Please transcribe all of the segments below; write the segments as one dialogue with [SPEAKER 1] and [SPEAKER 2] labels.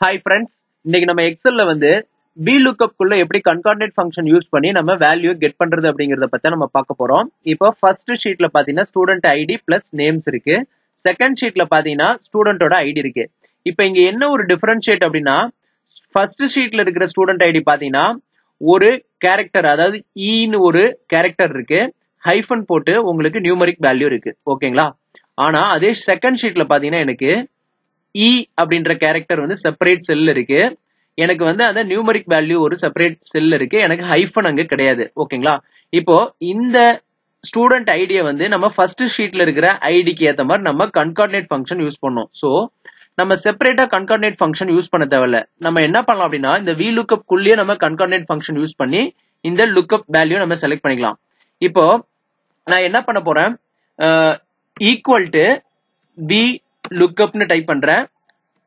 [SPEAKER 1] Hi friends இன்னைக்கு நம்ம எக்ஸல்ல வந்து பி லுக்கப் குள்ள எப்படி கன்கார்டினேட் ஃபங்க்ஷன் யூஸ் பண்ணி நம்ம வேல்யூ கெட் பண்றது அப்படிங்கறத பத்தி நம்ம பார்க்க போறோம். இப்போ ஃபர்ஸ்ட் ஷீட்ல பாத்தீங்கன்னா ஸ்டூடெண்ட் ஐடி பிளஸ் நேம்ஸ் இருக்கு. செகண்ட் ஷீட்ல பாத்தீங்கன்னா ஸ்டூடெண்டோட ஐடி இருக்கு. இப்போ இங்க என்ன ஒரு டிஃபரன்ஷியேட் அப்படின்னா ஃபர்ஸ்ட் ஷீட்ல இருக்கிற ஸ்டூடெண்ட் ஐடி பாத்தீங்கன்னா ஒரு கேரக்டர் அதாவது e ஈன்னு ஒரு கேரக்டர் இருக்கு. ஹைஃபன் போட்டு உங்களுக்கு நியூமரிக் வேல்யூ இருக்கு. ஓகேங்களா ஆனா அதே செகண்ட் ஷீட்ல பாத்தீங்கன்னா எனக்கு இ அப்படின்ற கேரக்டர் வந்து செப்பரேட் செல் இருக்கு. எனக்கு வந்து அந்த நியூமரிக் வேல்யூ ஒரு செப்பரேட் செல் இருக்கு. எனக்கு ஹைஃபன் அங்க கிடையாது. ஓகேங்களா இப்போ இந்த ஸ்டூடெண்ட் ஐடியை வந்து நம்ம ஃபர்ஸ்ட் ஷீட்ல இருக்கிற ஐடிக்கு ஏத்த மாதிரி நம்ம கன்கார்டினேட் ஃபங்க்ஷன் யூஸ் பண்ணோம் ஸோ நம்ம செப்பரேட்டா கன்கார்டினேட் ஃபங்க்ஷன் யூஸ் பண்ண தேவையில்ல. நம்ம என்ன பண்ணலாம் அப்படின்னா இந்த வி லுக்அப் குள்ளேயே நம்ம கன்கார்டினேட் ஃபங்க்ஷன் யூஸ் பண்ணி இந்த லுக்கப் வேல்யூ நம்ம செலக்ட் பண்ணிக்கலாம். இப்போ நான் என்ன பண்ண போறேன்? ஈக்குவல் டு பி லுக்கப்னு டைப் பண்றேன்.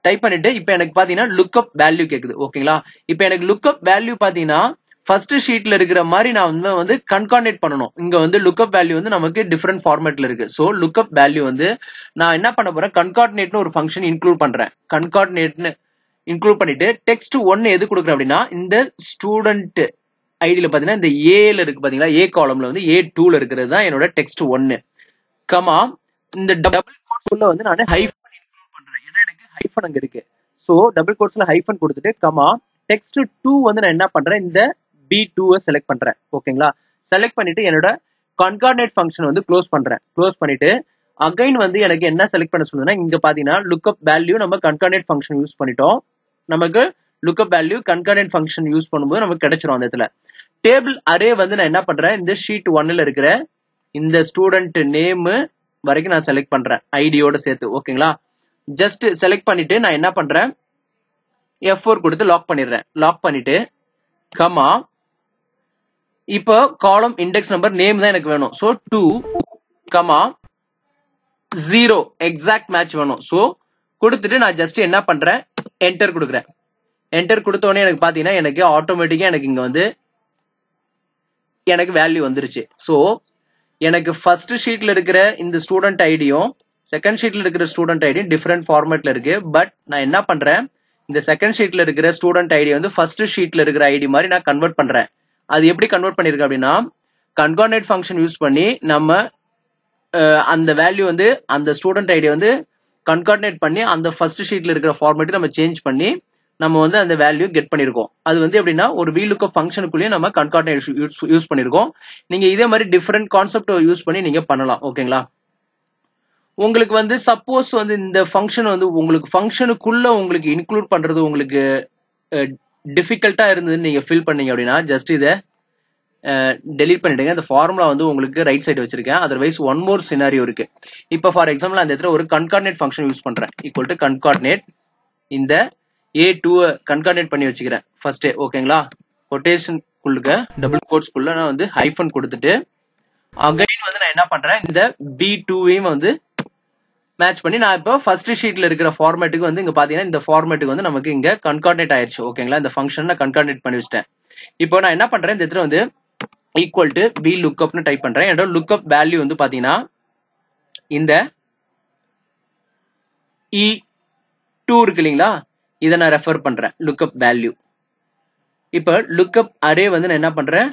[SPEAKER 1] டைப் பண்ணிட்டு இப்போ எனக்கு பாத்தீங்கன்னா லுக்கப் வேல்யூ கேக்குது. ஓகேங்களா? இப்போ எனக்கு லுக்கப் வேல்யூ பாத்தீங்கன்னா ஃபர்ஸ்ட் ஷீட்ல இருக்கிற மாதிரி நான் வந்து வந்து கன்கார்டினேட் பண்ணணும். இங்க வந்து லுக்கப் வேல்யூ வந்து நமக்கு டிஃப்ரெண்ட் ஃபார்மேட்ல இருக்கு. ஸோ லுக்கப் வேல்யூ வந்து நான் என்ன பண்ண போறேன்? கன்கார்டினேட்னு ஒரு ஃபங்க்ஷன் இன்க்ளூட் பண்றேன். கன்கார்டினேட்னு இன்க்ளூட் பண்ணிட்டு டெக்ஸ்ட் ஒன்னு எது கொடுக்குறேன் அப்படின்னா இந்த ஸ்டூடெண்ட் ஐடியில் பார்த்தீங்கன்னா இந்த ஏல இருக்கு பார்த்தீங்களா ஏ காலம்ல வந்து ஏ டூல இருக்கிறது தான் என்னோட டெக்ஸ்ட் ஒன்னு கமா இந்த டபுள் கோட்ஸ்ல வந்து நான் ஹைஃபன் இன்க்ளூட் பண்றேன். ஏன்னா எனக்கு ஹைஃபன் அங்க இருக்கு. ஸோ டபுள் கோட்ஸ்ல ஹைஃபன் கொடுத்துட்டு கமா டெக்ஸ்ட் டூ வந்து நான் என்ன பண்றேன்? இந்த பி டூவை செலக்ட் பண்றேன். ஓகேங்களா? செலக்ட் பண்ணிட்டு என்னோட கன்கார்டினேட் ஃபங்க்ஷன் வந்து க்ளோஸ் பண்றேன். க்ளோஸ் பண்ணிட்டு அகைன் வந்து எனக்கு என்ன செலக்ட் பண்ண சொல்லுதுன்னா இங்க பாத்தீங்கன்னா லுக்கப் வேல்யூ நம்ம கன்கார்டினேட் ஃபங்க்ஷன் யூஸ் பண்ணிட்டோம். நமக்கு lookup value concatenate function use பண்ணும்போது நமக்கு கிடைச்சிரும் அந்த இடத்துல டேபிள் அரே வந்து நான் என்ன பண்றேன்? இந்த ஷீட் ஒன்ல இருக்கிற இந்த ஸ்டூடெண்ட் நேம் வரைக்கும் நான் செலக்ட் பண்றேன். ஐடியோட சேர்த்து ஓகேங்களா ஜஸ்ட் செலக்ட் பண்ணிட்டு நான் என்ன பண்றேன்? எஃப் ஃபோர் கொடுத்து லாக் பண்ணிடுறேன். லாக் பண்ணிட்டு கமா இப்போ காலம் இண்டெக்ஸ் நம்பர் நேம் தான் எனக்கு வேணும். So two comma zero exact match வேணும். ஸோ கொடுத்துட்டு நான் ஜஸ்ட் என்ன பண்றேன்? என்டர் கொடுக்குறேன். என்டர் கொடுத்த உடனே எனக்கு பாத்தீங்கன்னா எனக்கு ஆட்டோமேட்டிக்காக எனக்கு இங்கே வந்து எனக்கு வேல்யூ வந்துருச்சு. ஸோ எனக்கு ஃபர்ஸ்ட் ஷீட்ல இருக்கிற இந்த ஸ்டூடெண்ட் ஐடியும் செகண்ட் ஷீட்ல இருக்கிற ஸ்டூடெண்ட் ஐடியும் டிஃப்ரெண்ட் ஃபார்மேட்ல இருக்கு. பட் நான் என்ன பண்றேன்? இந்த செகண்ட் ஷீட்ல இருக்கிற ஸ்டூடெண்ட் ஐடி வந்து ஃபர்ஸ்ட் ஷீட்ல இருக்கிற ஐடி மாதிரி நான் கன்வெர்ட் பண்றேன். அது எப்படி கன்வெர்ட் பண்ணிருக்கேன் அப்படின்னா கன்கார்னேட் ஃபங்க்ஷன் யூஸ் பண்ணி நம்ம அந்த வேல்யூ வந்து அந்த ஸ்டூடெண்ட் ஐடி வந்து கன்கார்டினேட் பண்ணி அந்த ஃபர்ஸ்ட் ஷீட்ல இருக்கிற ஃபார்மேட் நம்ம சேஞ்ச் பண்ணி நம்ம வந்து அந்த வேல்யூ கெட் பண்ணிருக்கோம். அது வந்து எப்படின்னா ஒரு வீலுக்கு ஃபங்க்ஷனுக்குள்ளேயே நம்ம கன்கார்டினேட் யூஸ் பண்ணிருக்கோம். நீங்க இதே மாதிரி டிஃப்ரெண்ட் கான்செப்ட் யூஸ் பண்ணி நீங்க பண்ணலாம் ஓகேங்களா உங்களுக்கு வந்து சப்போஸ் வந்து இந்த ஃபங்க்ஷன் வந்து உங்களுக்கு ஃபங்க்ஷனுக்குள்ள உங்களுக்கு இன்க்ளூட் பண்றது உங்களுக்கு டிஃபிகல்ட்டா இருந்ததுன்னு நீங்க ஃபில் பண்ணீங்க அப்படின்னா ஜஸ்ட் இதை டெலிட் பண்ணிடுங்க. இந்த ஃபார்முலா வந்து உங்களுக்கு ரைட் சைடு வச்சிருக்கேன். அதர்வைஸ் ஒன் மோர் சினாரியோ இருக்கு. இப்போ ஃபார் எக்ஸாம்பிள் அந்த இடத்துல ஒரு கன்கார்டினேட் ஃபங்க்ஷன் யூஸ் பண்றேன். ஈக்குவல் டு கன்கார்டினேட் இந்த ஏ டூவை கன்கார்டேட் பண்ணி வச்சுக்கிறேன். ஃபர்ஸ்டே ஓகேங்களா கொட்டேஷன் குள்ளுக்க டபுள் கோட்ஸ்குள்ள நான் வந்து ஹைஃபன் கொடுத்துட்டு அகைன் வந்து நான் என்ன பண்றேன்? இந்த பி டூவையும் வந்து மேட்ச் பண்ணி நான் இப்போ ஃபர்ஸ்ட் ஷீட்ல இருக்கிற ஃபார்மேட்டுக்கு வந்து இங்க பாத்தீங்கன்னா இந்த ஃபார்மேட்டுக்கு வந்து நமக்கு இங்க கன்கார்டினேட் ஆயிடுச்சு ஓகேங்களா இந்த ஃபங்க்ஷன் நான் கன்கார்டினேட் பண்ணி வச்சிட்டேன். இப்போ நான் என்ன பண்றேன்? இந்த இடத்துல வந்து ஈக்குவல் டு பி லுக்அப்னு டைப் பண்றேன். என்னோட லுக்அப் வேல்யூ வந்து பாத்தீங்கன்னா இந்த e இ டூ இருக்கு இல்லைங்களா? இதை நான் ரெஃபர் பண்றேன். லுக்அப் வேல்யூ இப்போ லுக்அப் அரே வந்து நான் என்ன பண்றேன்?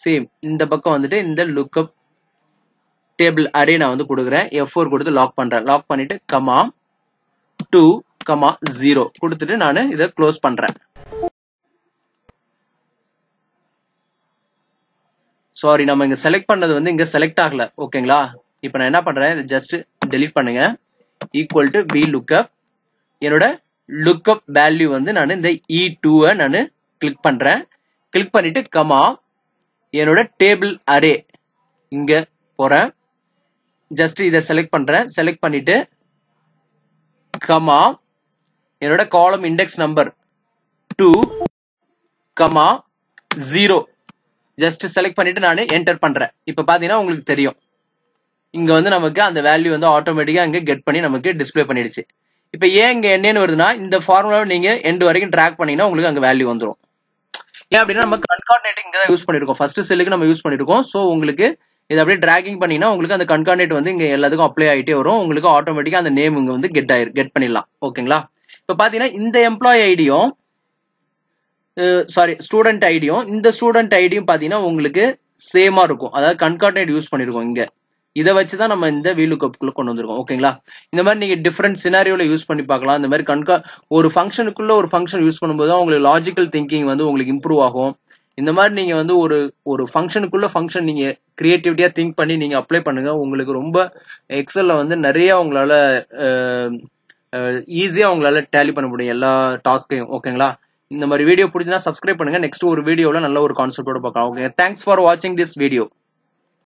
[SPEAKER 1] சேம் இந்த பக்கம் வந்துட்டு இந்த லுக்அப் டேபிள் அரே நான் வந்து கொடுக்குறேன். எஃப் ஃபோர் கொடுத்து லாக் பண்றேன். லாக் பண்ணிட்டு கமா டூ கமா ஜீரோ கொடுத்துட்டு நான் இதை க்ளோஸ் பண்றேன். சாரி நம்ம இங்க செலக்ட் பண்ணது வந்து இங்க செலக்ட் ஆகல. ஓகேங்களா இப்போ நான் என்ன பண்றேன்? இதை ஜஸ்ட் டெலிட் பண்ணுங்க. ஈக்குவல் டு பி லுக்அப் என்னோட லுக்அப் வேல்யூ வந்து நான் இந்த இ டூவை நான் கிளிக் பண்ணுறேன் கிளிக் பண்ணிட்டு கமா என்னோட டேபிள் அரே இங்கே போகிறேன் ஜஸ்ட் இதை செலக்ட் பண்ணுறேன் செலக்ட் பண்ணிட்டு கமா என்னோட column index number two comma zero just select பண்ணிட்டு நான் என்டர் பண்ணுறேன் இப்போ பார்த்தீங்கன்னா உங்களுக்கு தெரியும். இங்கே வந்து நமக்கு அந்த வேல்யூ வந்து ஆட்டோமேட்டிக்காக அங்கே கெட் பண்ணி நமக்கு டிஸ்பிளே பண்ணிடுச்சு. இப்போ ஏன் இங்கே என்னன்னு வருதுன்னா இந்த ஃபார்முலாவை நீங்கள் எண்டு வரைக்கும் ட்ராக் பண்ணீங்கன்னா உங்களுக்கு அங்கே வேல்யூ வந்துடும் ஏன் அப்படின்னா நம்ம கன்கார்டினேட் இங்கே தான் யூஸ் பண்ணியிருக்கோம் ஃபர்ஸ்ட் செல்லுக்கு நம்ம யூஸ் பண்ணியிருக்கோம் ஸோ உங்களுக்கு இது அப்படியே ட்ராகிங் பண்ணீங்கன்னா உங்களுக்கு அந்த கன்கார்டினேட் வந்து இங்கே எல்லாத்துக்கும் அப்ளை ஆகிட்டே வரும். உங்களுக்கு ஆட்டோமேட்டிக்காக அந்த நேம் இங்கே வந்து கெட் ஆயிரு கெட் பண்ணிடலாம். ஓகேங்களா இப்போ பார்த்தீங்கன்னா இந்த எம்ப்ளாயி ஐடியும் சாரி ஸ்டூடெண்ட் ஐடியும் இந்த ஸ்டூடெண்ட் ஐடியும் பார்த்தீங்கன்னா உங்களுக்கு சேமா இருக்கும். அதாவது கன்கார்டினேட் யூஸ் பண்ணியிருக்கோம் இங்கே. இதை வச்சு தான் நம்ம இந்த வீலுக்கப்புக்குள்ள கொண்டு வந்திருக்கோம். ஓகேங்களா? இந்த மாதிரி நீங்க டிஃப்ரெண்ட் சினாரியோல யூஸ் பண்ணி பார்க்கலாம். இந்த மாதிரி கண்கா ஒரு ஃபங்க்ஷனுக்குள்ள ஒரு ஃபங்க்ஷன் யூஸ் பண்ணும்போது தான் உங்களுக்கு லாஜிக்கல் திங்கிங் வந்து உங்களுக்கு இம்ப்ரூவ் ஆகும். இந்த மாதிரி நீங்க வந்து ஒரு ஒரு ஃபங்க்ஷனுக்குள்ள ஃபங்க்ஷன் நீங்க கிரியேட்டிவிட்டியா திங்க் பண்ணி நீங்க அப்ளை பண்ணுங்க. உங்களுக்கு ரொம்ப எக்ஸல்ல வந்து நிறைய உங்களால ஈஸியா உங்களால டேலி பண்ண முடியும் எல்லா டாஸ்கையும் ஓகேங்களா? இந்த மாதிரி வீடியோ பிடிச்சினா சப்ஸ்கிரைப் பண்ணுங்க. நெக்ஸ்ட் ஒரு வீடியோவில் நல்ல ஒரு கான்செப்டோட பார்க்கலாம். ஓகே தேங்க்ஸ் ஃபார் வாட்சிங் திஸ் வீடியோ